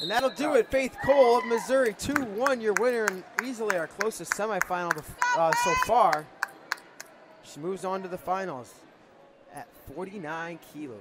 And that'll do it. Faith Cole of Missouri, 2-1, your winner and easily our closest semifinal uh, so far. She moves on to the finals at 49 kilos.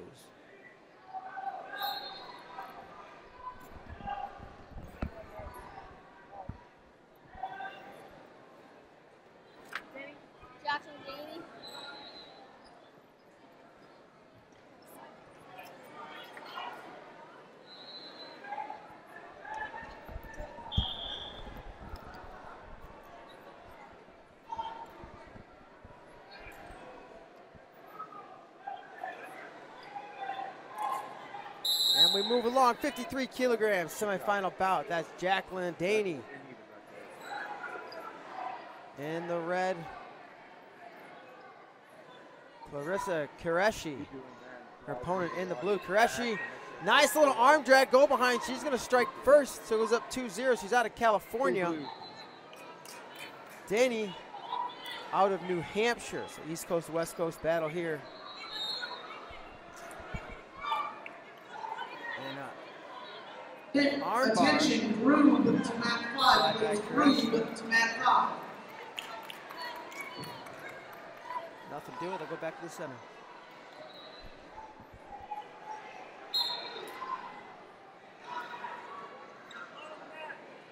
We move along, 53 kilograms, semifinal bout. That's Jaclyn Dehney. In the red, Carissa Qureshi. Her opponent in the blue. Qureshi, nice little arm drag, go behind. She's gonna strike first, so it goes up 2-0. She's out of California. Dehney out of New Hampshire. So East Coast, West Coast battle here. Arm Attention, groove to mat five, please. Groove to mat five. Nothing to do it. I'll go back to the center.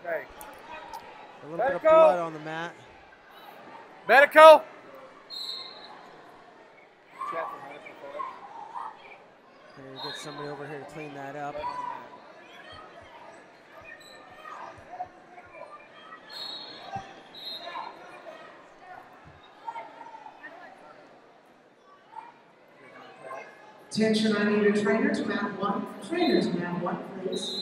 Okay. A little Medical. bit of blood on the mat. Medical. Here, get somebody over here to clean that up. Attention, I need a trainer to mount one. Trainer to mount one, please.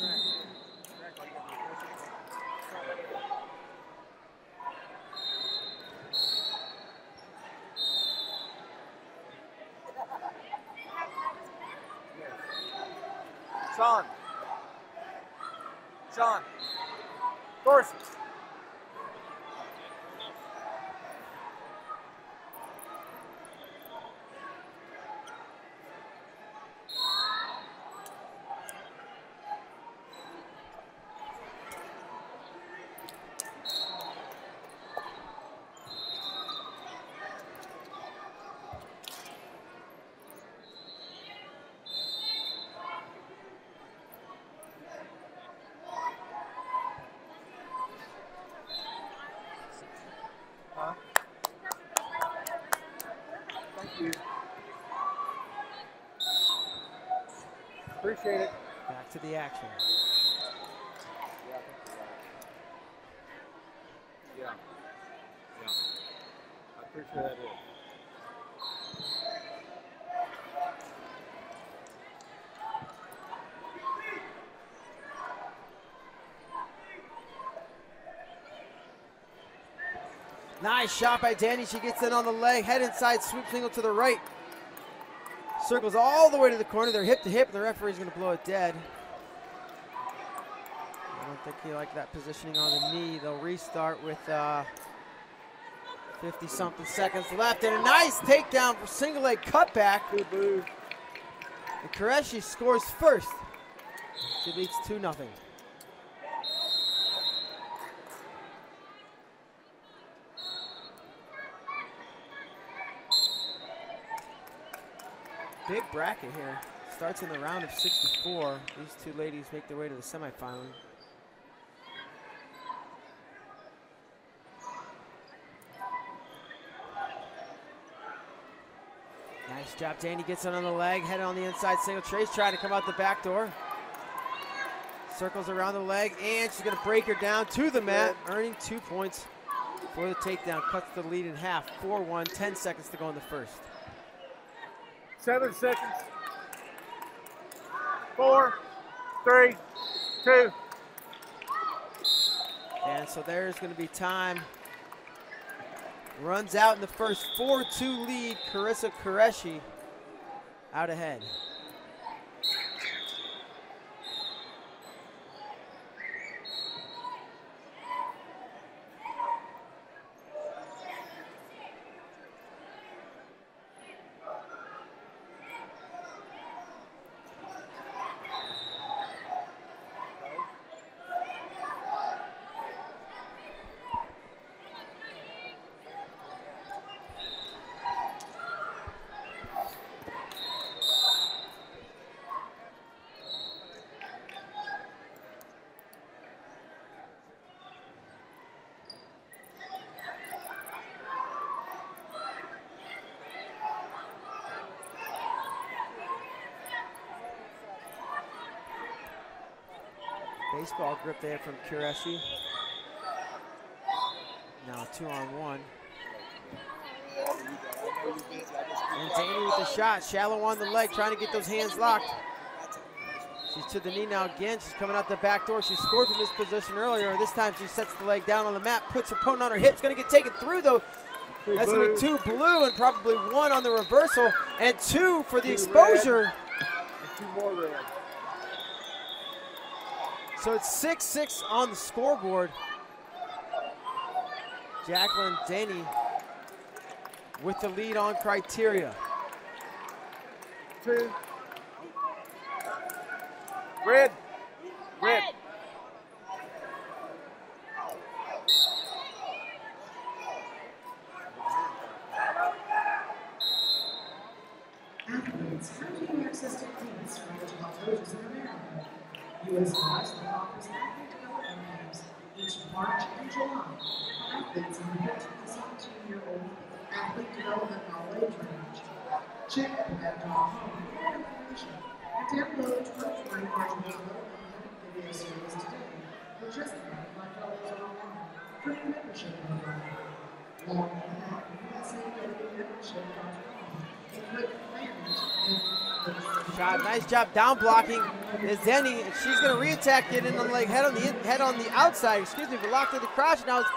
Sean. Sean. Dorsey. Appreciate it. Back to the action. Yeah. Yeah. I appreciate that. Nice shot by Dehney. She gets in on the leg, head inside, swoop single to the right. Circles all the way to the corner. They're hip to hip, and the referee's going to blow it dead. I don't think he liked that positioning on the knee. They'll restart with 50-something uh, seconds left, and a nice takedown for single leg cutback. And Qureshi scores first. She leads 2 nothing. Big bracket here. Starts in the round of 64. These two ladies make their way to the semifinal. Nice job. Dehney gets it on the leg, head on the inside single. Trace trying to come out the back door. Circles around the leg, and she's going to break her down to the mat, earning two points for the takedown. Cuts the lead in half. 4-1, 10 seconds to go in the first. Seven seconds. Four, three, two. And so there's going to be time. Runs out in the first 4-2 lead. Carissa Qureshi out ahead. Baseball grip there from Qureshi. Now two on one. And Dehney with the shot, shallow on the leg, trying to get those hands locked. She's to the knee now again. She's coming out the back door. She scored from this position earlier. This time she sets the leg down on the mat, puts her opponent on her hips. Going to get taken through though. That's going to be two blue and probably one on the reversal and two for the exposure. two more red. So it's 6-6 on the scoreboard. Jaclyn Dehney with the lead on criteria. Two. Red. Athletes, how do you access techniques from the top coaches in America? U.S. National offers athlete development camps each March and July athletes in the 13 to 17 year old athlete development knowledge range. Check that.com for more information and download 2020 National Development Camp video series today for just $95 online for your membership program. Log on at USAWmembership.com and click Manage and Shot, nice job down blocking is Dehney, she's going to reattack it in the leg, head on the in, head on the outside. Excuse me, but locked in the crotch. Now it's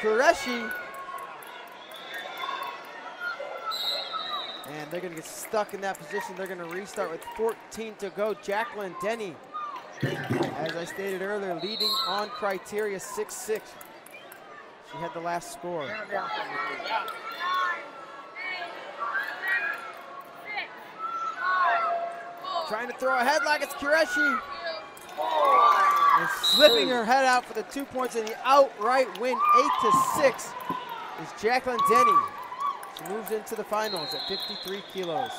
Qureshi. And they're going to get stuck in that position. They're going to restart with 14 to go. Jaclyn Dehney, as I stated earlier, leading on criteria 6-6. She had the last score. Down, down, down. Trying to throw a head like it's Qureshi. And oh. slipping her head out for the two points in the outright win, eight to six, is Jaclyn Dehney. She moves into the finals at 53 kilos.